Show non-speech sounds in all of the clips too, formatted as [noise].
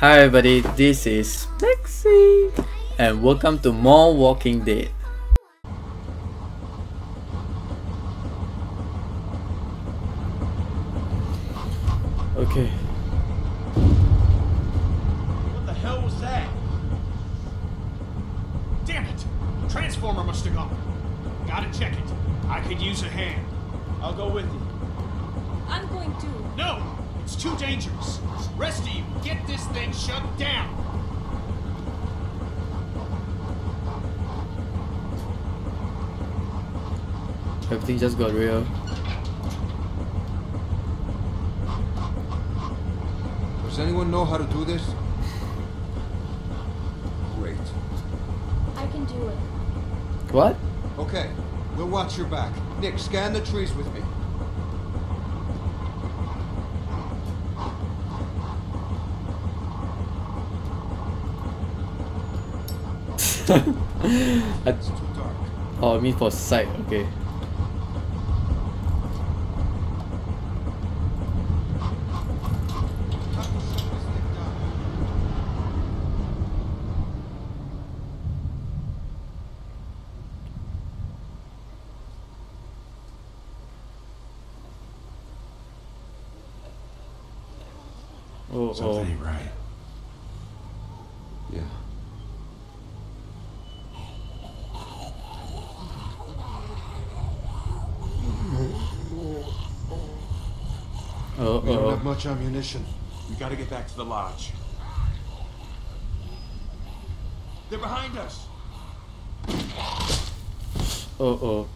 Hi everybody, this is Lexi and welcome to more Walking Dead. Okay. What the hell was that? Damn it! The transformer must have gone. Gotta check it. I could use a hand. I'll go with you. I'm going to. No! It's too dangerous. Rest of you, get this thing shut down! Everything just got real. Does anyone know how to do this? Great. I can do it. What? Okay, we'll watch your back. Nick, scan the trees with me. I, It's dark. oh, I mean for sight, okay. Down. Oh, oh. ain't right. Yeah. Oh, We don't oh. have much ammunition. We gotta get back to the lodge. They're behind us! Oh, oh.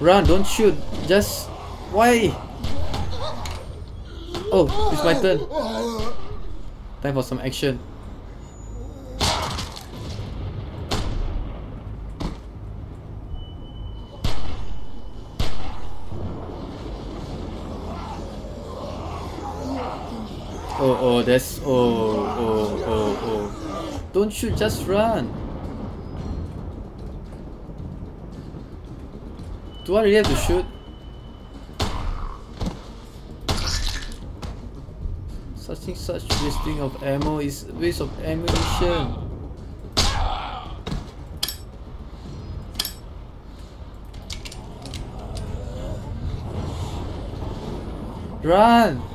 Run, don't shoot. Just. Why? Oh, it's my turn. Time for some action. Oh, oh, that's. Oh, oh, oh, oh. Don't shoot, just run. Do I really have to shoot? Such such wasting of ammo is waste of ammunition. Run!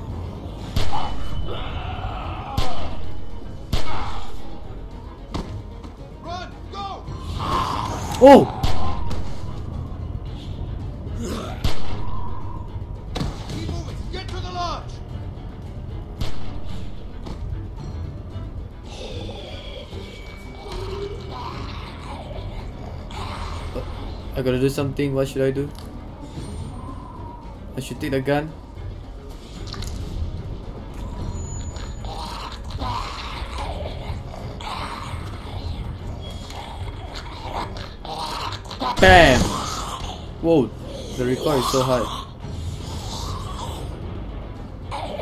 Oh! Keep moving! Get to the lodge! I gotta do something. What should I do? I should take the gun. Bam! Whoa, the recoil is so high.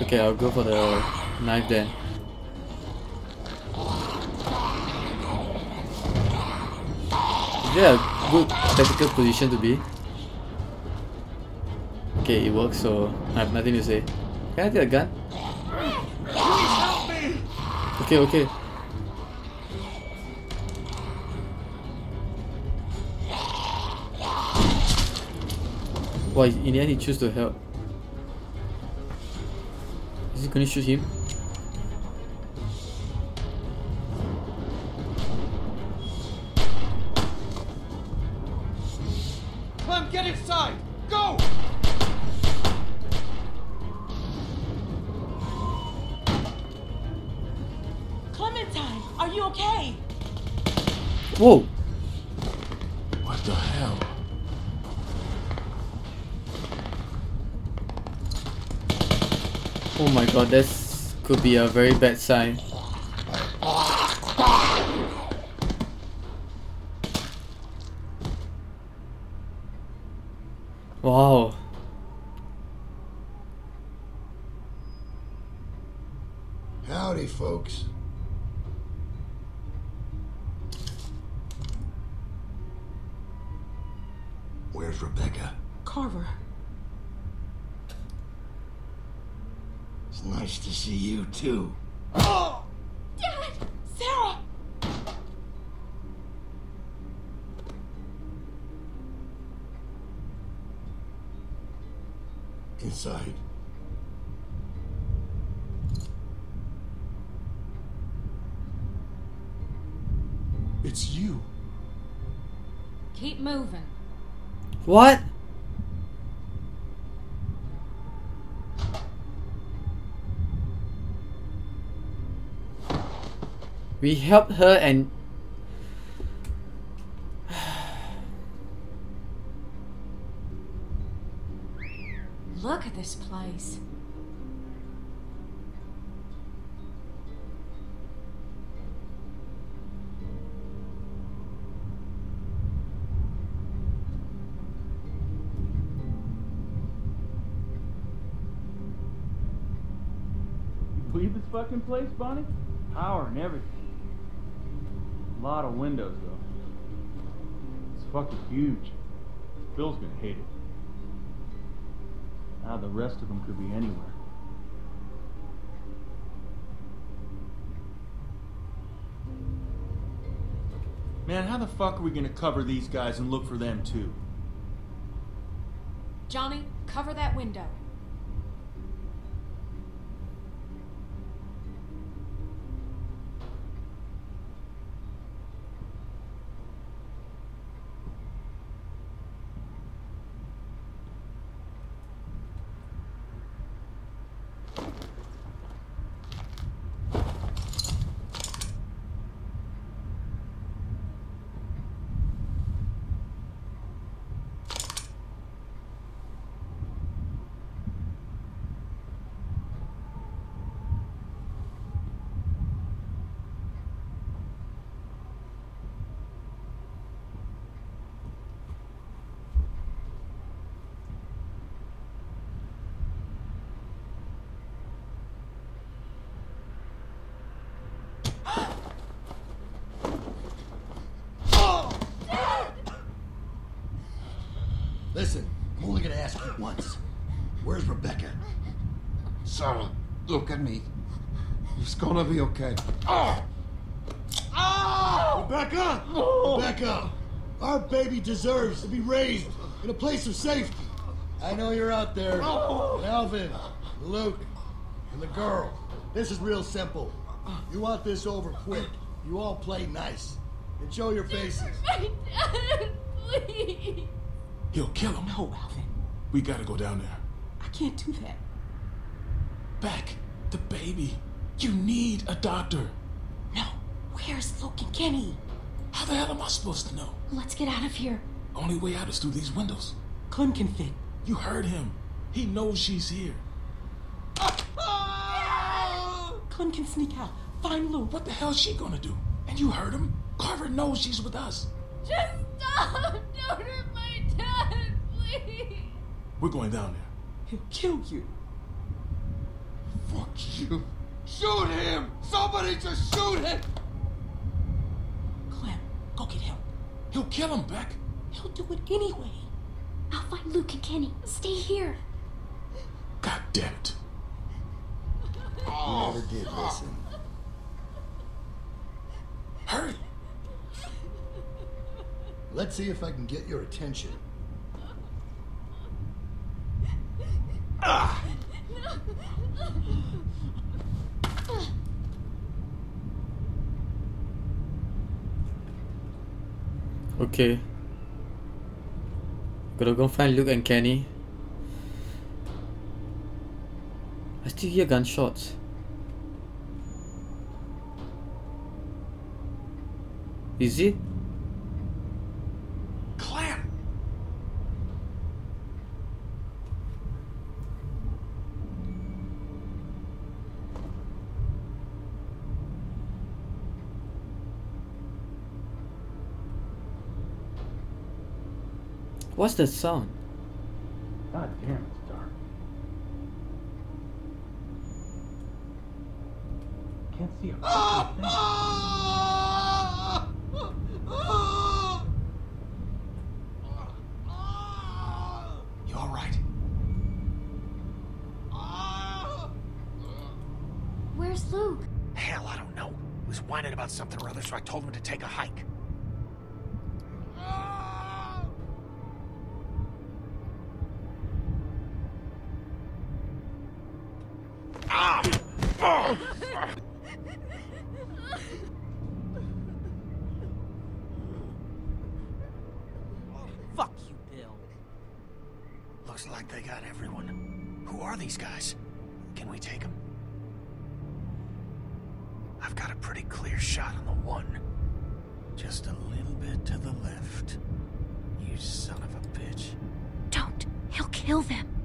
Okay, I'll go for the knife then. Is there a good tactical position to be? Okay, it works, so I have nothing to say. Can I take a gun? Please Help me! Okay, okay. Why, in the end he choose to help. Is he gonna shoot him? Clem, get inside! Go! Clementine, are you okay? Whoa! This could be a very bad sign. Wow. Howdy, folks. Where's Rebecca? Carver. It's nice to see you too. Dad! Sarah! Inside. It's you. Keep moving. What? We helped her and Look at this place. You believe this fucking place, Bonnie? Power and everything. Lot of windows, though. It's fucking huge. Phil's gonna hate it. Now the rest of them could be anywhere. Man, how the fuck are we gonna cover these guys and look for them too? Johnny, cover that window. Listen, I'm only gonna ask you once. Where's Rebecca? Sarah, look at me. It's gonna be okay. Ah! Ah! Rebecca! Rebecca! Our baby deserves to be raised in a place of safety. I know you're out there. And Alvin, Luke, and the girl. This is real simple. You want this over quick. You all play nice. And show your faces. My [laughs] dad, please. He'll kill him. No, Alvin. We gotta go down there. I can't do that. Back the baby. You need a doctor. No. Where's Luke and Kenny? How the hell am I supposed to know? Let's get out of here. Only way out is through these windows. Clem can fit. You heard him. He knows she's here. [laughs] Clem can sneak out. Find Lou. What the hell's she gonna do? And you heard him. Carver knows she's with us. Just stop! [laughs] Don't hurt my dad, please. [laughs] We're going down there. He'll kill you. Fuck you. Shoot him! Somebody just shoot him! Clem, go get help. He'll kill him, Beck. He'll do it anyway. I'll find Luke and Kenny. Stay here. God damn it. You never did listen. Hurry. Let's see if I can get your attention. Okay. Gotta go find Luke and Kenny. I still hear gunshots. Is it? Clem. What's that sound? God damn, it's dark. Can't see a. [laughs] You all right? Where's Luke? Hell, I don't know. He was whining about something or other, so I told him to take a hike. Looks like they got everyone. Who are these guys? Can we take them? I've got a pretty clear shot on the one. Just a little bit to the left. You son of a bitch. Don't. He'll kill them.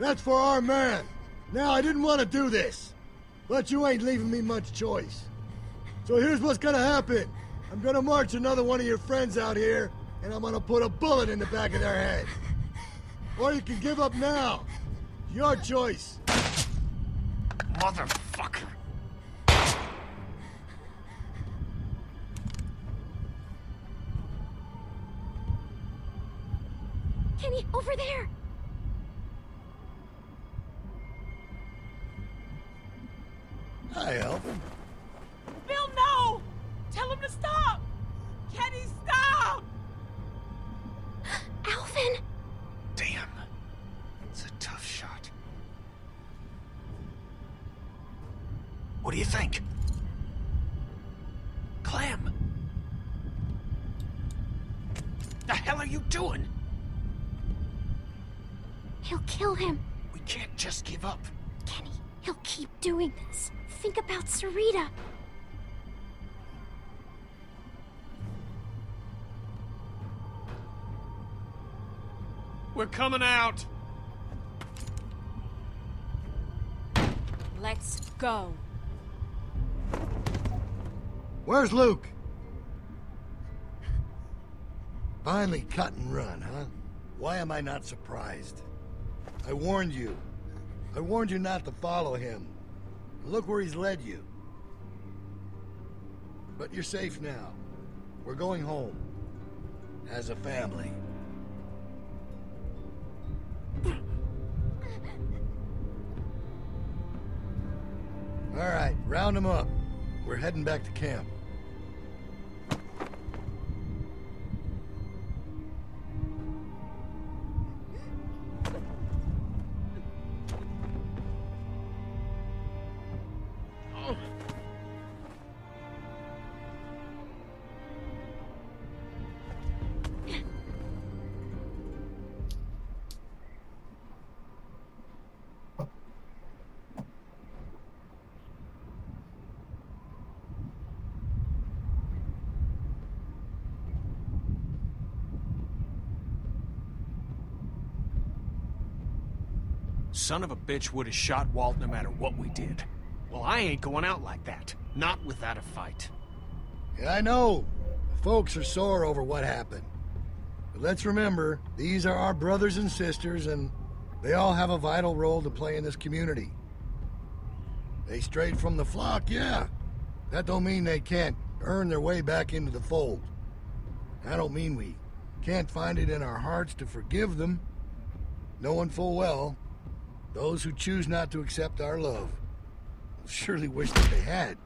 That's for our man. Now, I didn't want to do this, but you ain't leaving me much choice. So here's what's gonna happen. I'm gonna march another one of your friends out here, and I'm gonna put a bullet in the back of their head. Or you can give up now. Your choice. Motherfucker. Kenny, over there. Hi, Alvin. Bill, no! Tell him to stop! Kenny, stop! [gasps] Alvin. Damn. It's a tough shot. What do you think? Clem! The hell are you doing? He'll kill him. We can't just give up. Kenny, he'll keep doing this. Think about Sarita. We're coming out. Let's go. Where's Luke? Finally cut and run, huh? Why am I not surprised? I warned you. I warned you not to follow him. Look where he's led you. But you're safe now. We're going home. As a family. All right, round them up. We're heading back to camp. Son of a bitch would have shot Walt no matter what we did. Well, I ain't going out like that. Not without a fight. Yeah, I know. Folks are sore over what happened. But let's remember, these are our brothers and sisters, and they all have a vital role to play in this community. They strayed from the flock, yeah. That don't mean they can't earn their way back into the fold. I don't mean we can't find it in our hearts to forgive them, knowing full well those who choose not to accept our love surely wish that they had.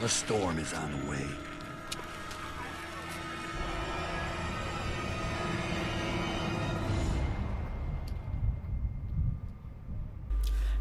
A storm is on the way.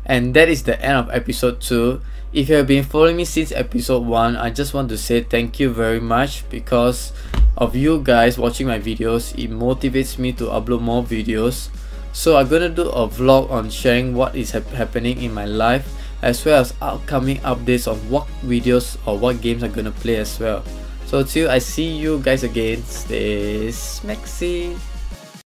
And that is the end of episode 2. If you have been following me since episode 1, I just want to say thank you very much because of you guys watching my videos. It motivates me to upload more videos. So I'm gonna do a vlog on sharing what is hap happening in my life as well as upcoming updates on what videos or what games I'm gonna play as well. So till I see you guys again, stay smexy.